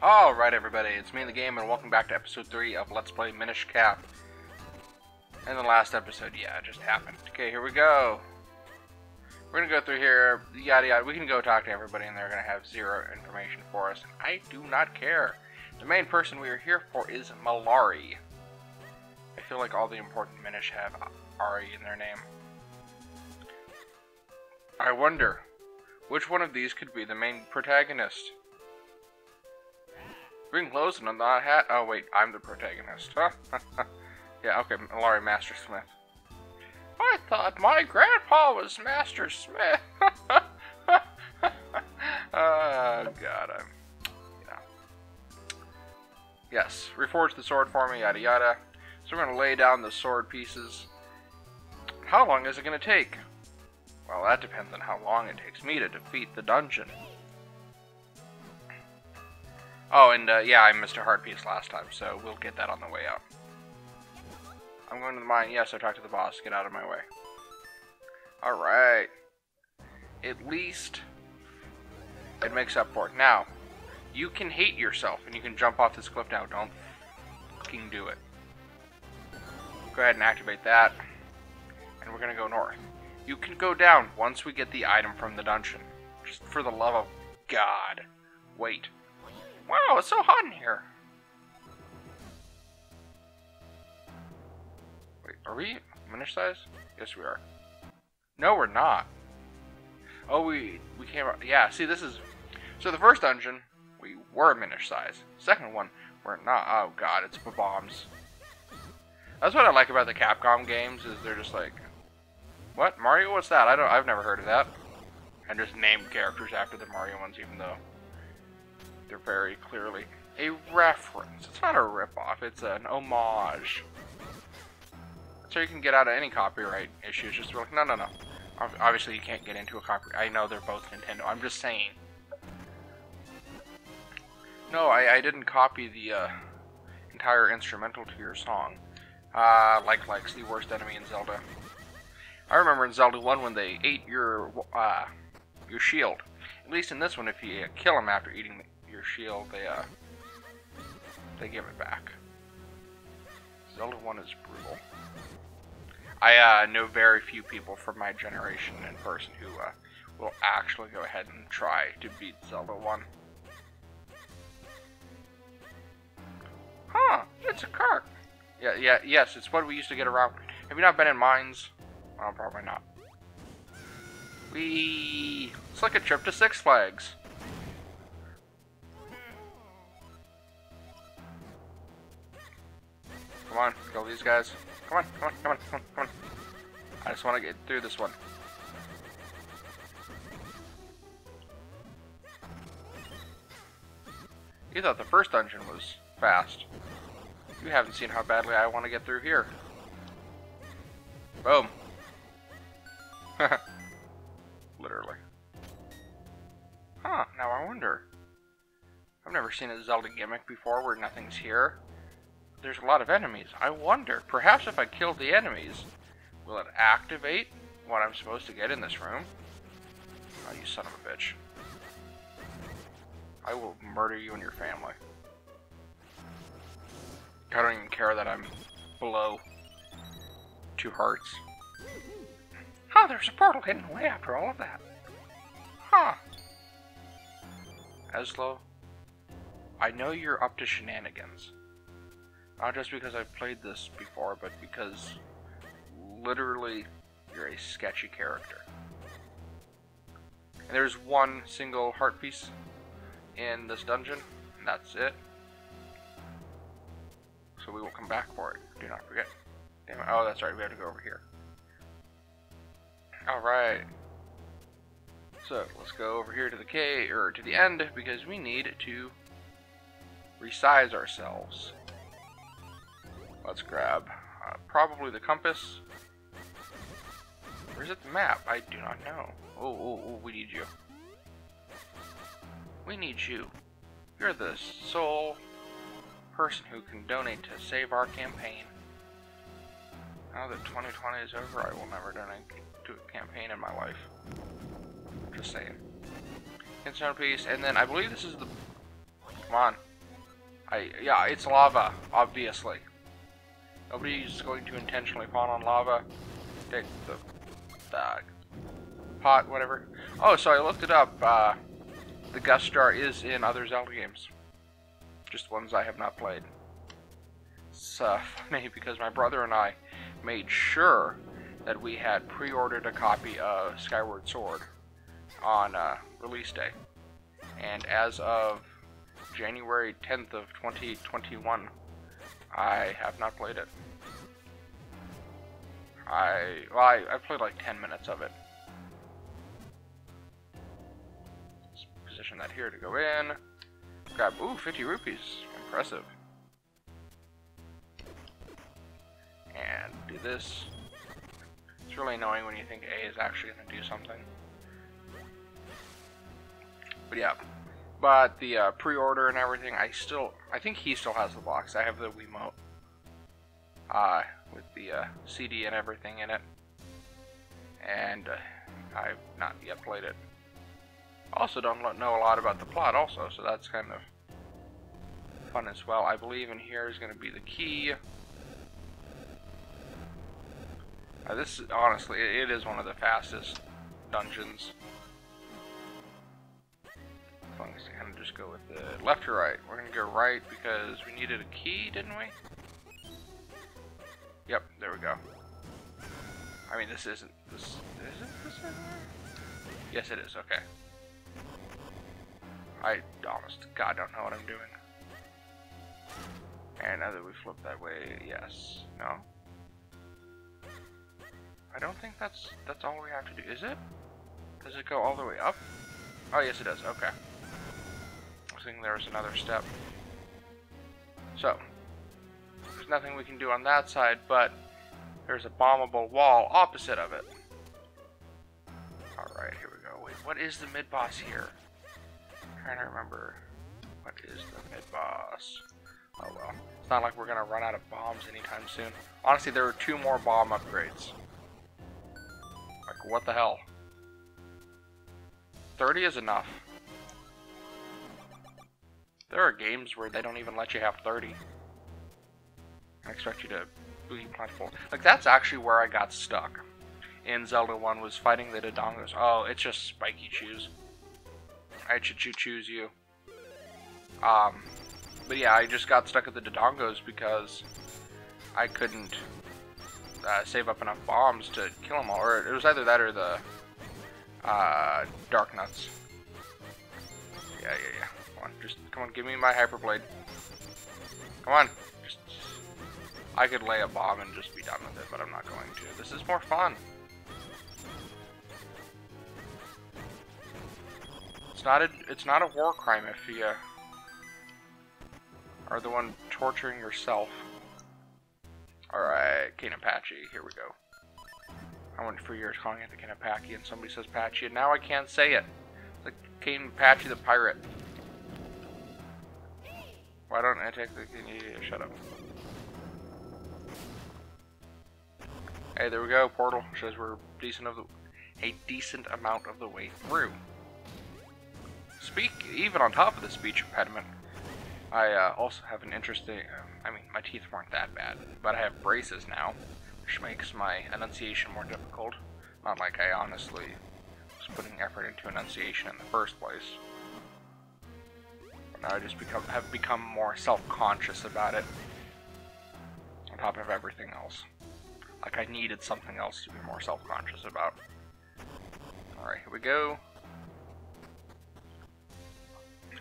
Alright everybody, it's me and the game and welcome back to episode 3 of Let's Play Minish Cap. In the last episode, yeah, it just happened. Okay, here we go. We're gonna go through here, yada yada. We can go talk to everybody and they're gonna have zero information for us. I do not care. The main person we are here for is Melari. I feel like all the important Minish have Ari in their name. I wonder, which one of these could be the main protagonist? Bring clothes and a not hat. Oh wait, I'm the protagonist. Huh? yeah, okay, Laurie Master Smith. I thought my grandpa was Master Smith. oh god, I'm yeah. Yes, reforge the sword for me, yada yada. So we're gonna lay down the sword pieces. How long is it gonna take? Well, that depends on how long it takes me to defeat the dungeon. Oh, and uh, yeah, I missed a heart piece last time, so we'll get that on the way out. I'm going to the mine. Yes, I talked to the boss. Get out of my way. Alright. At least it makes up for it. Now, you can hate yourself and you can jump off this cliff now. Don't fucking do it. Go ahead and activate that. And we're going to go north. You can go down once we get the item from the dungeon. Just for the love of God. Wait. Wow, it's so hot in here. Wait, are we minish size? Yes, we are. No, we're not. Oh, we we came. Yeah, see, this is. So the first dungeon, we were minish size. Second one, we're not. Oh God, it's bombs. That's what I like about the Capcom games is they're just like, what Mario? What's that? I don't. I've never heard of that. And just name characters after the Mario ones, even though they're very clearly a reference. It's not a ripoff, it's an homage. So you can get out of any copyright issues. Just like, no, no, no. Obviously, you can't get into a copyright. I know they're both Nintendo. I'm just saying. No, I, I didn't copy the uh, entire instrumental to your song. Uh, like, like the worst enemy in Zelda. I remember in Zelda 1 when they ate your, uh, your shield. At least in this one, if you kill them after eating your shield, they uh, they give it back. Zelda 1 is brutal. I uh, know very few people from my generation in person who uh, will actually go ahead and try to beat Zelda 1. Huh, it's a cart. Yeah, yeah, yes, it's what we used to get around. Have you not been in mines? Well, probably not. We. It's like a trip to Six Flags. Come on, kill these guys. Come on, come on, come on, come on, come on. I just want to get through this one. You thought the first dungeon was fast. You haven't seen how badly I want to get through here. Boom. Literally. Huh, now I wonder. I've never seen a Zelda gimmick before where nothing's here there's a lot of enemies. I wonder, perhaps if I kill the enemies, will it activate what I'm supposed to get in this room? Oh, you son of a bitch. I will murder you and your family. I don't even care that I'm below two hearts. Oh, there's a portal hidden away after all of that. Huh. Eslo, I know you're up to shenanigans. Not just because I've played this before, but because literally you're a sketchy character. And there's one single heart piece in this dungeon, and that's it. So we will come back for it. Do not forget. Damn it. Oh, that's right. We have to go over here. Alright. So, let's go over here to the K, or to the end, because we need to resize ourselves. Let's grab uh, probably the compass. Or is it the map? I do not know. Oh, oh, oh, we need you. We need you. You're the sole person who can donate to save our campaign. Now that 2020 is over, I will never donate to a campaign in my life. Just saying. Instant piece, and then I believe this is the... Come on. I yeah, it's lava, obviously. Nobody's going to intentionally spawn on lava. Take the, the pot, whatever. Oh, so I looked it up. Uh, the Gust Jar is in other Zelda games. Just ones I have not played. It's uh, funny because my brother and I made sure that we had pre-ordered a copy of Skyward Sword on uh, release day. And as of January 10th of 2021, I have not played it. I, well, I, I played like 10 minutes of it. Let's position that here to go in. Grab, ooh, 50 rupees. Impressive. And do this. It's really annoying when you think A is actually going to do something. But yeah. But the uh, pre-order and everything, I still, I think he still has the box. I have the Wiimote. Uh, with the uh, CD and everything in it. And uh, I've not yet played it. Also don't know a lot about the plot also, so that's kind of fun as well. I believe in here is going to be the key. Uh, this, honestly, it is one of the fastest dungeons. As I kind of just go with the left or right. We're going to go right because we needed a key, didn't we? Yep, there we go. I mean, this isn't this isn't this Yes, it is. Okay. I honest to God don't know what I'm doing. And now that we flip that way, yes, no. I don't think that's that's all we have to do. Is it? Does it go all the way up? Oh yes, it does. Okay. There was another step. So, there's nothing we can do on that side, but there's a bombable wall opposite of it. Alright, here we go. Wait, what is the mid-boss here? I'm trying to remember. What is the mid-boss? Oh well. It's not like we're gonna run out of bombs anytime soon. Honestly, there are two more bomb upgrades. Like, what the hell? 30 is enough. There are games where they don't even let you have 30. I expect you to be plentiful. Like, that's actually where I got stuck in Zelda 1, was fighting the Dodongos. Oh, it's just spiky shoes. I should choose you. Um, but yeah, I just got stuck at the Dodongos because I couldn't uh, save up enough bombs to kill them all. Or it was either that or the uh, Darknuts. Yeah, yeah, yeah. Come on, just give me my Hyperblade. Come on. I could lay a bomb and just be done with it, but I'm not going to. This is more fun. It's not a it's not a war crime if you are the one torturing yourself. Alright, Cane of Pacci, here we go. I went for years calling it the Cane of Pacci and somebody says Patchy and now I can't say it. The Cane of Pacci the pirate. Why don't I take the shut up. Hey, there we go. Portal shows we're decent of the a decent amount of the way through. Speak even on top of the speech impediment. I uh, also have an interesting. Uh, I mean, my teeth weren't that bad, but I have braces now, which makes my enunciation more difficult. Not like I honestly was putting effort into enunciation in the first place. I just become have become more self-conscious about it. On top of everything else. Like I needed something else to be more self-conscious about. Alright, here we go.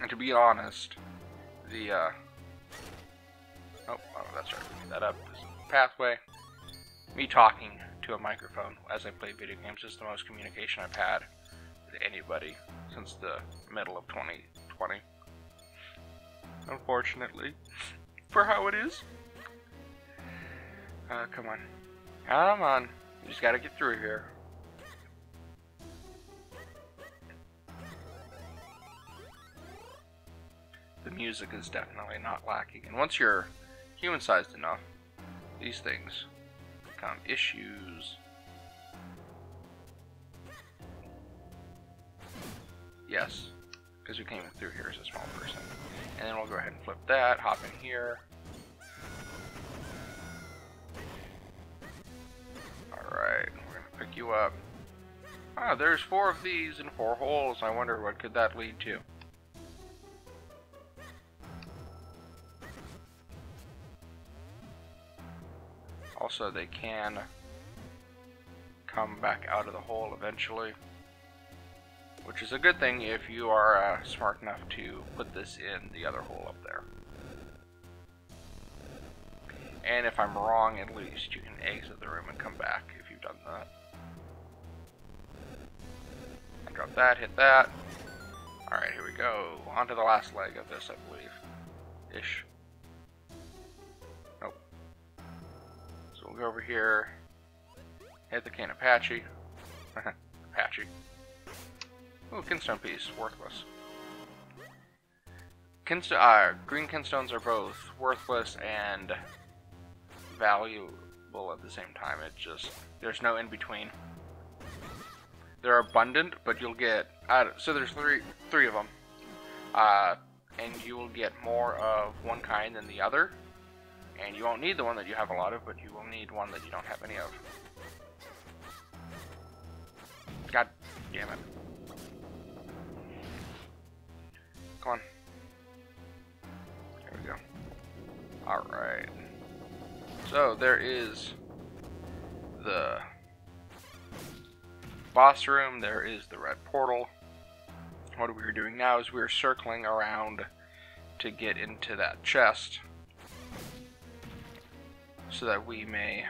And to be honest, the, uh... Oh, oh that's right, that up. This pathway. Me talking to a microphone as I play video games is the most communication I've had with anybody since the middle of 2020. Unfortunately, for how it is. Uh, come on. Come on. You just gotta get through here. The music is definitely not lacking. And once you're human-sized enough, these things become issues. Yes. Because we came through here as a small person. And then we'll go ahead and flip that, hop in here. Alright, we're going to pick you up. Ah, there's four of these and four holes. I wonder what could that lead to. Also, they can come back out of the hole eventually. Which is a good thing if you are uh, smart enough to put this in the other hole up there. And if I'm wrong, at least you can exit the room and come back if you've done that. Drop that, hit that. Alright, here we go. On to the last leg of this, I believe. Ish. Nope. So we'll go over here. Hit the cane Apache. Apache. Ooh, kinstone piece. Worthless. Kinstone, uh, green kinstones are both worthless and valuable at the same time. It just, there's no in between. They're abundant, but you'll get uh, so there's three three of them, uh, and you will get more of one kind than the other, and you won't need the one that you have a lot of, but you will need one that you don't have any of. God damn it! Come on. There we go. All right. So there is the boss room, there is the red portal. What we're doing now is we're circling around to get into that chest so that we may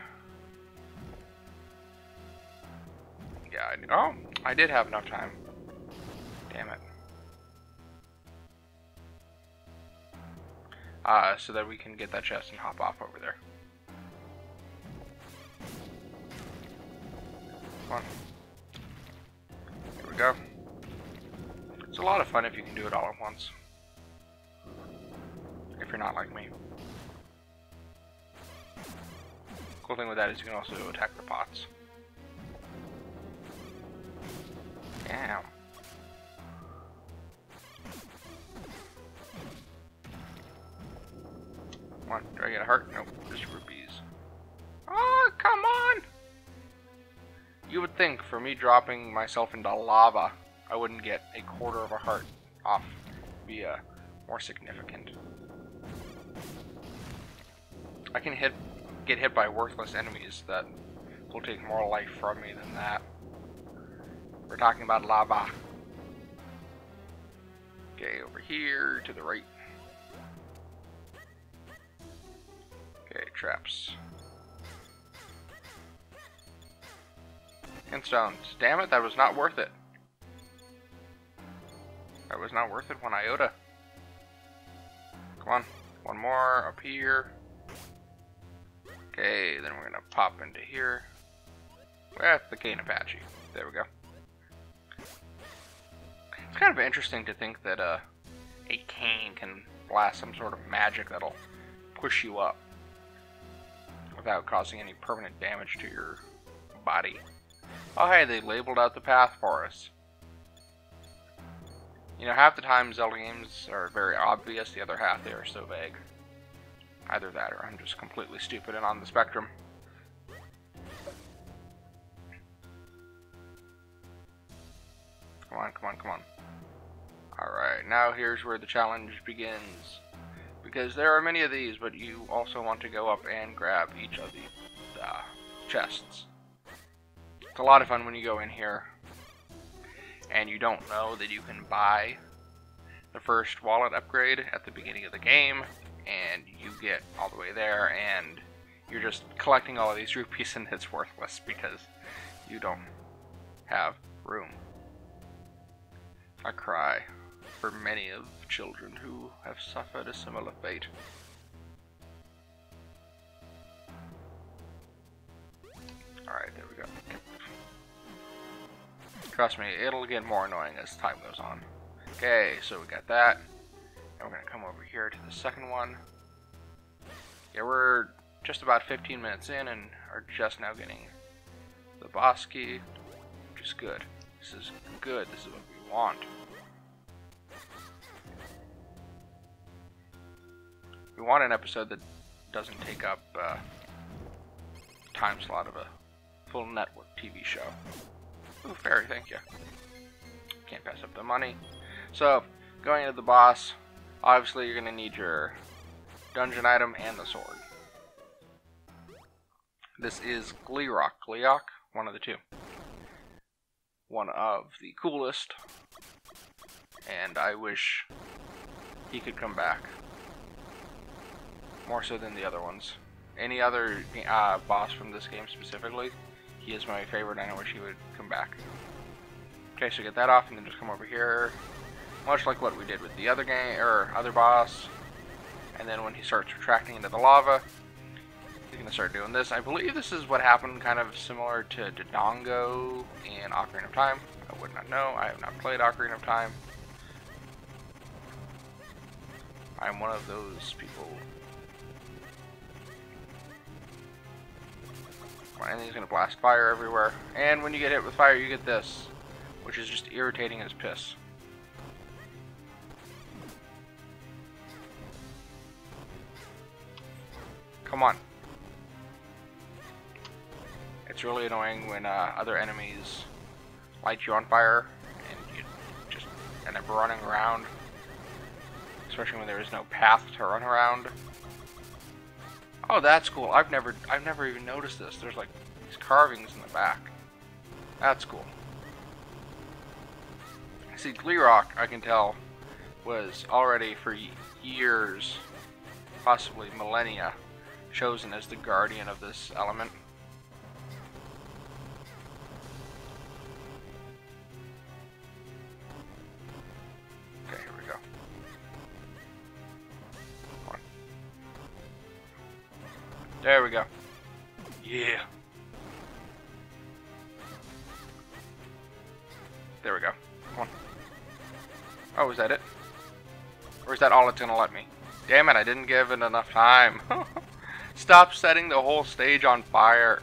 yeah I, oh I did have enough time damn it uh, so that we can get that chest and hop off over there come on Here we go. It's a lot of fun if you can do it all at once. If you're not like me. Cool thing with that is you can also attack the pots. Damn. Come on, do I get a heart? Nope, just rupees. Oh, come on! You would think for me dropping myself into lava, I wouldn't get a quarter of a heart off via uh, more significant. I can hit get hit by worthless enemies that will take more life from me than that. We're talking about lava. Okay, over here to the right. Traps. and stones. Damn it, that was not worth it. That was not worth it one iota. Come on, one more up here. Okay, then we're gonna pop into here. With the Cane Apache. There we go. It's kind of interesting to think that uh, a cane can blast some sort of magic that'll push you up without causing any permanent damage to your body. Oh hey, they labeled out the path for us. You know, half the time Zelda games are very obvious, the other half they are so vague. Either that or I'm just completely stupid and on the spectrum. Come on, come on, come on. Alright, now here's where the challenge begins. Because there are many of these, but you also want to go up and grab each of the uh, chests. It's a lot of fun when you go in here and you don't know that you can buy the first wallet upgrade at the beginning of the game and you get all the way there and you're just collecting all of these rupees and it's worthless because you don't have room. I cry for many of children who have suffered a similar fate. Alright, there we go. Trust me, it'll get more annoying as time goes on. Okay, so we got that. And we're to come over here to the second one. Yeah, we're just about 15 minutes in and are just now getting the boss key, which is good. This is good. This is what we want. We want an episode that doesn't take up uh, time slot of a full network TV show. Ooh, fairy, thank you. Can't pass up the money. So, going into the boss, obviously you're going to need your dungeon item and the sword. This is Gleerok. Gleeok? One of the two. One of the coolest. And I wish he could come back. More so than the other ones. Any other uh, boss from this game specifically, he is my favorite and I wish he would come back. Okay, so get that off and then just come over here. Much like what we did with the other game, or other boss. And then when he starts retracting into the lava, he's to start doing this. I believe this is what happened kind of similar to Dodongo in Ocarina of Time. I would not know. I have not played Ocarina of Time. I'm one of those people. And he's gonna blast fire everywhere. And when you get hit with fire, you get this, which is just irritating as piss. Come on. It's really annoying when uh, other enemies light you on fire and you just end up running around especially when there is no path to run around. Oh, that's cool. I've never, I've never even noticed this. There's like these carvings in the back. That's cool. See, Gleerok, I can tell, was already for years, possibly millennia, chosen as the guardian of this element. I didn't give it enough time. Stop setting the whole stage on fire.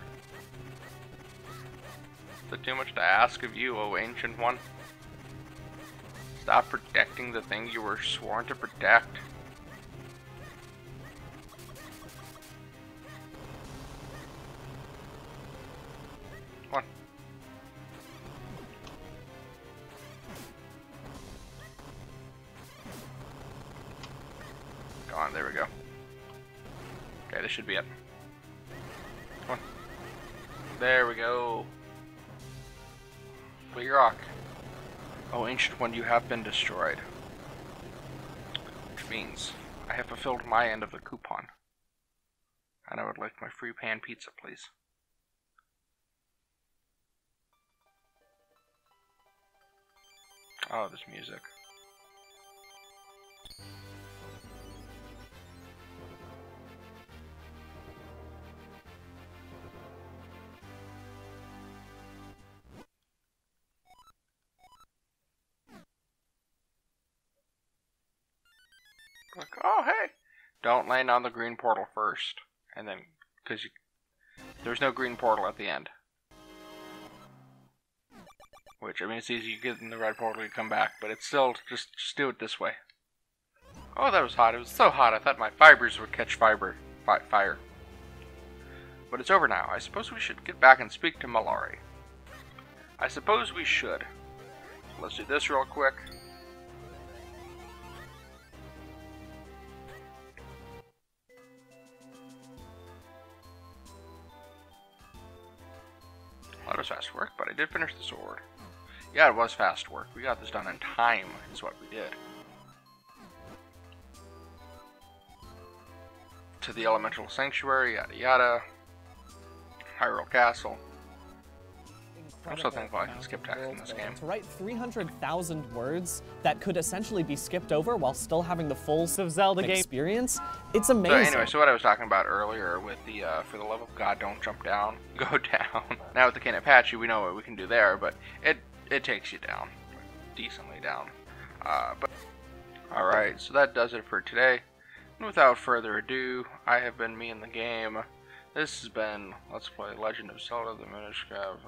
Is it too much to ask of you, O Ancient One? Stop protecting the thing you were sworn to protect. Should be it. Come on. There we go. Gleerok. Oh, Ancient One, you have been destroyed. Which means I have fulfilled my end of the coupon. And I would like my free pan pizza, please. Oh, this music. Oh, hey. Don't land on the green portal first. And then, because there's no green portal at the end. Which, I mean, it's easy. You get in the red portal, you come back. But it's still, just, just do it this way. Oh, that was hot. It was so hot, I thought my fibers would catch fiber, fi fire. But it's over now. I suppose we should get back and speak to Melari. I suppose we should. Let's do this real quick. Was fast work, but I did finish the sword. Yeah, it was fast work. We got this done in time, is what we did. To the Elemental Sanctuary, yada yada. Hyrule Castle. I'm so thankful I can skip text in this game. To write 300,000 words that could essentially be skipped over while still having the full of Zelda experience, it's amazing. So anyway, so what I was talking about earlier with the, uh, for the love of God, don't jump down, go down. now with the King Apache, we know what we can do there, but it, it takes you down, decently down. Uh, but Alright, so that does it for today. And without further ado, I have been me and the game. This has been Let's Play Legend of Zelda the Minish Cap.